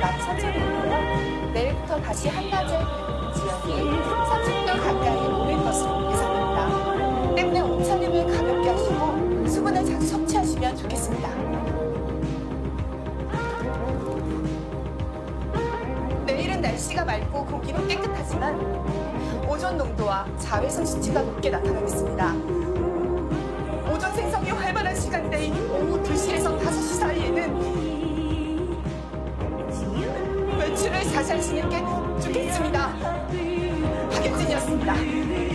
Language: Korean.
낮 천천히고요. 내일부터 다시 한낮에 지역이 30도 가까이 오를 것으로 예상됩니다. 때문에 옷차림을 가볍게 하시고 수분을 자주 섭취하시면 좋겠습니다. 내일은 날씨가 맑고 공기도 깨끗하지만 오존 농도와 자외선 수치가 높게 나타나겠습니다. 외출을 자제하시는 게 좋겠습니다. 박윤진이었습니다.